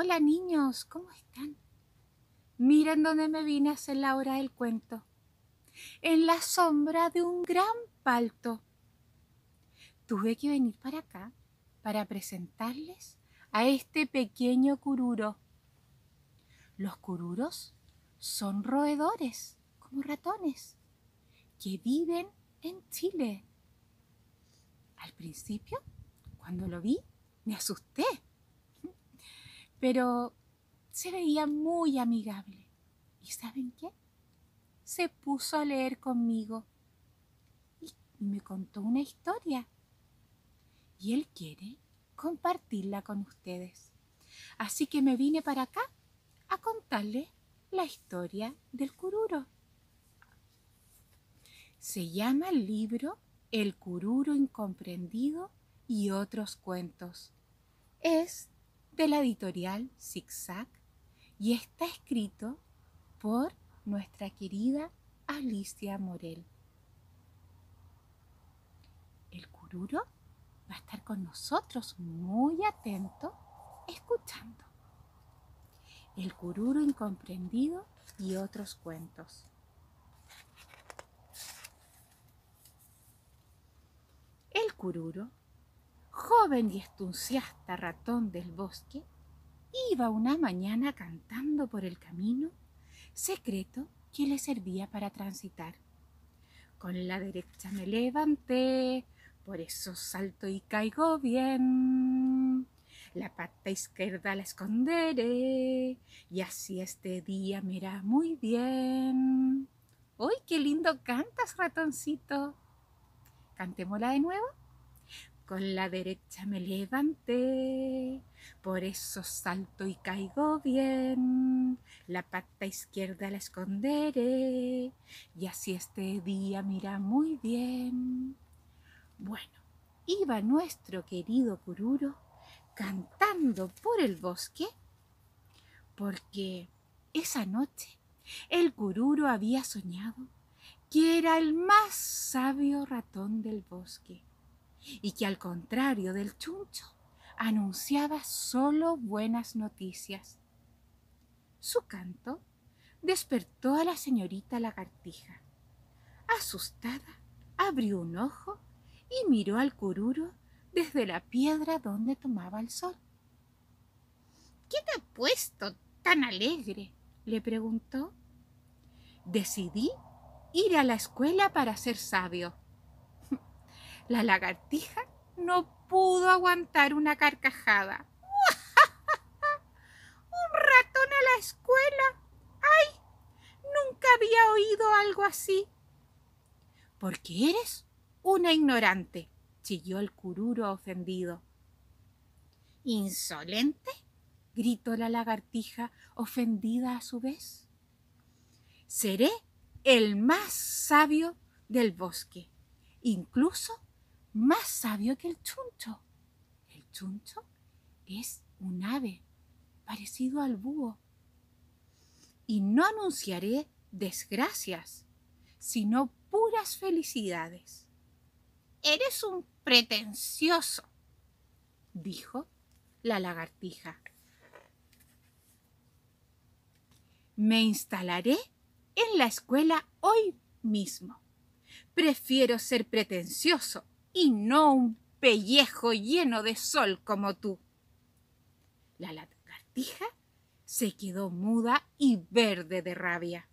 Hola niños, ¿cómo están? Miren dónde me vine a hacer la hora del cuento. En la sombra de un gran palto. Tuve que venir para acá para presentarles a este pequeño cururo. Los cururos son roedores, como ratones, que viven en Chile. Al principio, cuando lo vi, me asusté pero se veía muy amigable. ¿Y saben qué? Se puso a leer conmigo y me contó una historia. Y él quiere compartirla con ustedes. Así que me vine para acá a contarle la historia del cururo. Se llama el libro El cururo incomprendido y otros cuentos. Es de la editorial Zigzag y está escrito por nuestra querida Alicia Morel. El cururo va a estar con nosotros muy atento, escuchando. El cururo incomprendido y otros cuentos. El cururo joven y entusiasta ratón del bosque, iba una mañana cantando por el camino secreto que le servía para transitar. Con la derecha me levanté, por eso salto y caigo bien. La pata izquierda la esconderé, y así este día me irá muy bien. ¡Uy, qué lindo cantas, ratoncito! ¿Cantémosla de nuevo? Con la derecha me levanté, por eso salto y caigo bien. La pata izquierda la esconderé, y así este día mira muy bien. Bueno, iba nuestro querido Cururo cantando por el bosque, porque esa noche el Cururo había soñado que era el más sabio ratón del bosque y que al contrario del chuncho anunciaba solo buenas noticias. Su canto despertó a la señorita lagartija. Asustada, abrió un ojo y miró al cururo desde la piedra donde tomaba el sol. ¿Qué te ha puesto tan alegre? le preguntó. Decidí ir a la escuela para ser sabio, la lagartija no pudo aguantar una carcajada. ¡Un ratón a la escuela! ¡Ay! Nunca había oído algo así. Porque eres una ignorante, chilló el cururo ofendido. ¿Insolente? gritó la lagartija, ofendida a su vez. Seré el más sabio del bosque, incluso más sabio que el chuncho. El chuncho es un ave parecido al búho. Y no anunciaré desgracias, sino puras felicidades. Eres un pretencioso, dijo la lagartija. Me instalaré en la escuela hoy mismo. Prefiero ser pretencioso y no un pellejo lleno de sol como tú. La lagartija se quedó muda y verde de rabia.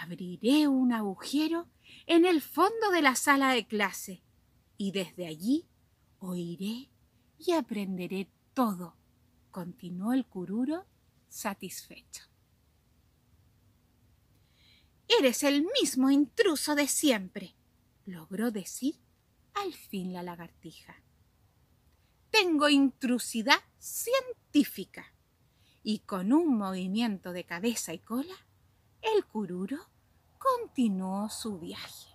Abriré un agujero en el fondo de la sala de clase y desde allí oiré y aprenderé todo, continuó el cururo satisfecho. Eres el mismo intruso de siempre, logró decir al fin la lagartija. Tengo intrusidad científica. Y con un movimiento de cabeza y cola, el cururo continuó su viaje.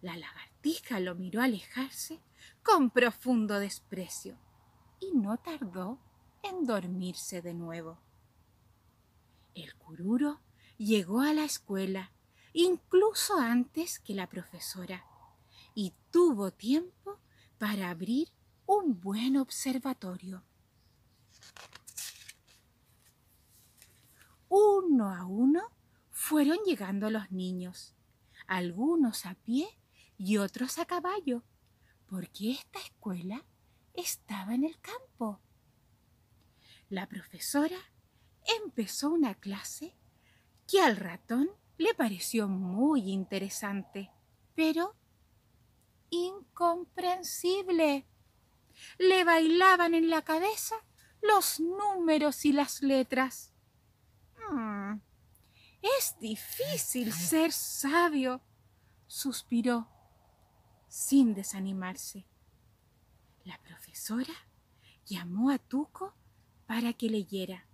La lagartija lo miró alejarse con profundo desprecio y no tardó en dormirse de nuevo. El cururo llegó a la escuela incluso antes que la profesora y tuvo tiempo para abrir un buen observatorio. Uno a uno fueron llegando los niños, algunos a pie y otros a caballo, porque esta escuela estaba en el campo. La profesora empezó una clase que al ratón le pareció muy interesante, pero incomprensible. Le bailaban en la cabeza los números y las letras. Mm, es difícil ser sabio, suspiró, sin desanimarse. La profesora llamó a Tuco para que leyera.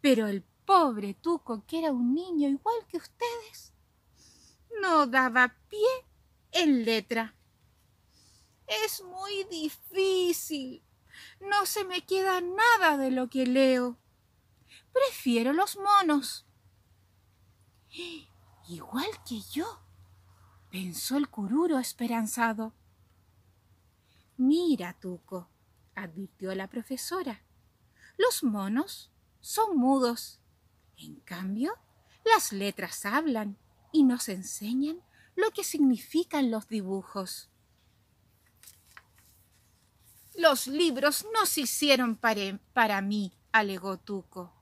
Pero el pobre Tuco, que era un niño igual que ustedes, no daba pie en letra. Es muy difícil. No se me queda nada de lo que leo. Prefiero los monos. Igual que yo, pensó el cururo esperanzado. Mira, Tuco, advirtió la profesora. Los monos son mudos. En cambio, las letras hablan y nos enseñan lo que significan los dibujos. Los libros no se hicieron para, para mí, alegó Tuco.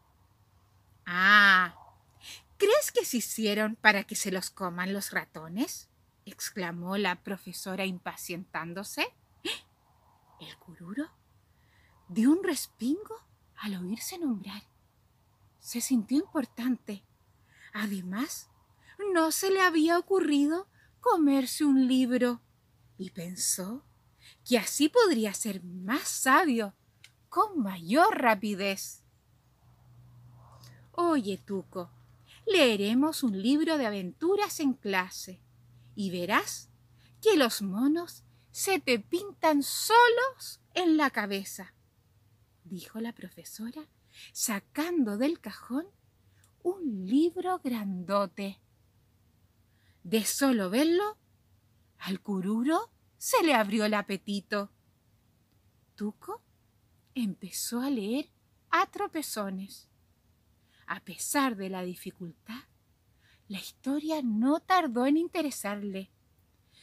Ah, ¿crees que se hicieron para que se los coman los ratones? exclamó la profesora impacientándose. El cururo dio un respingo al oírse nombrar. Se sintió importante. Además, no se le había ocurrido comerse un libro y pensó que así podría ser más sabio, con mayor rapidez. Oye, Tuco, leeremos un libro de aventuras en clase y verás que los monos se te pintan solos en la cabeza, dijo la profesora, sacando del cajón un libro grandote. De solo verlo, al cururo se le abrió el apetito. Tuco empezó a leer a tropezones. A pesar de la dificultad, la historia no tardó en interesarle,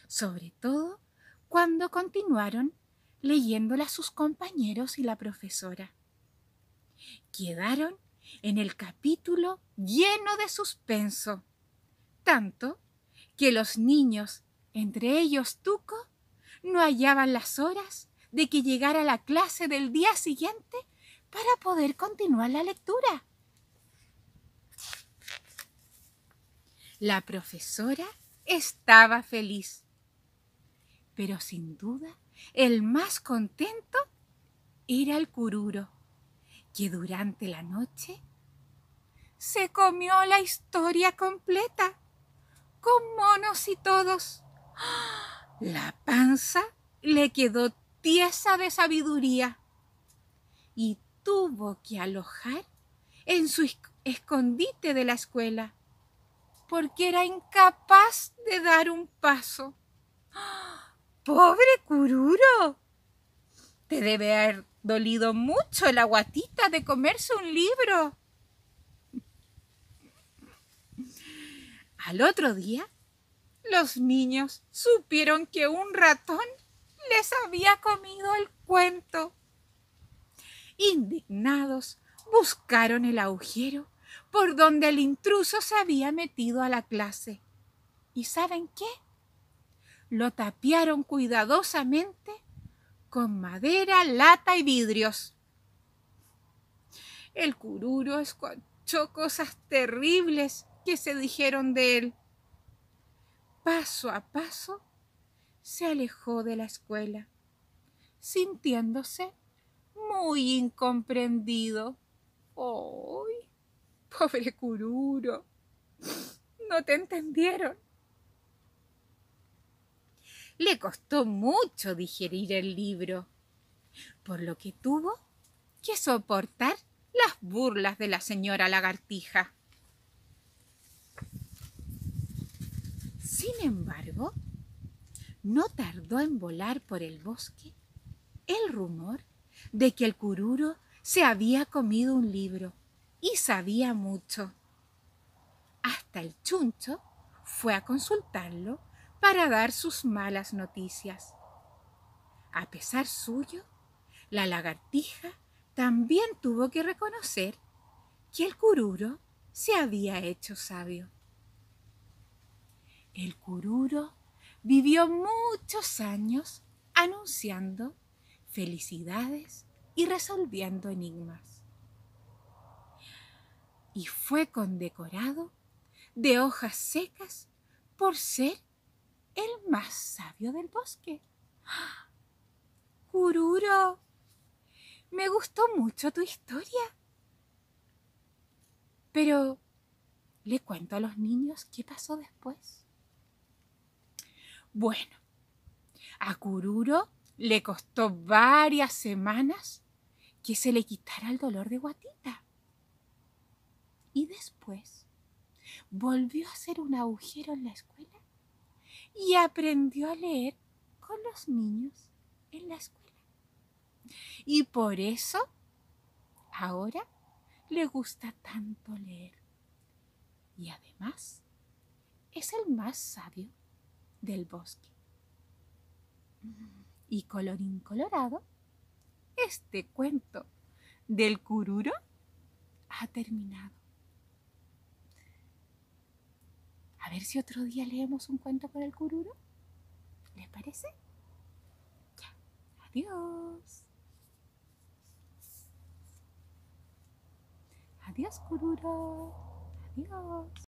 sobre todo cuando continuaron leyéndola sus compañeros y la profesora. Quedaron en el capítulo lleno de suspenso, tanto que los niños, entre ellos Tuco, no hallaban las horas de que llegara la clase del día siguiente para poder continuar la lectura. La profesora estaba feliz, pero sin duda el más contento era el cururo, que durante la noche se comió la historia completa con monos y todos. La panza le quedó tiesa de sabiduría y tuvo que alojar en su escondite de la escuela, porque era incapaz de dar un paso. ¡Pobre cururo! Te debe haber dolido mucho la guatita de comerse un libro. Al otro día, los niños supieron que un ratón les había comido el cuento. Indignados, buscaron el agujero por donde el intruso se había metido a la clase. ¿Y saben qué? Lo tapiaron cuidadosamente con madera, lata y vidrios. El cururo escuchó cosas terribles que se dijeron de él. Paso a paso se alejó de la escuela, sintiéndose muy incomprendido. ¡Ay! Pobre cururo. No te entendieron. Le costó mucho digerir el libro, por lo que tuvo que soportar las burlas de la señora lagartija. Sin embargo, no tardó en volar por el bosque el rumor de que el cururo se había comido un libro y sabía mucho. Hasta el chuncho fue a consultarlo para dar sus malas noticias. A pesar suyo, la lagartija también tuvo que reconocer que el cururo se había hecho sabio. El cururo vivió muchos años anunciando felicidades y resolviendo enigmas. Y fue condecorado de hojas secas por ser el más sabio del bosque. Cururo, me gustó mucho tu historia. Pero, ¿le cuento a los niños qué pasó después? Bueno, a Cururo le costó varias semanas que se le quitara el dolor de guatita. Y después volvió a hacer un agujero en la escuela y aprendió a leer con los niños en la escuela. Y por eso ahora le gusta tanto leer. Y además es el más sabio del bosque. Y colorín colorado, este cuento del cururo ha terminado. A ver si otro día leemos un cuento con el cururo. ¿Les parece? Ya. Adiós. Adiós, cururo. Adiós.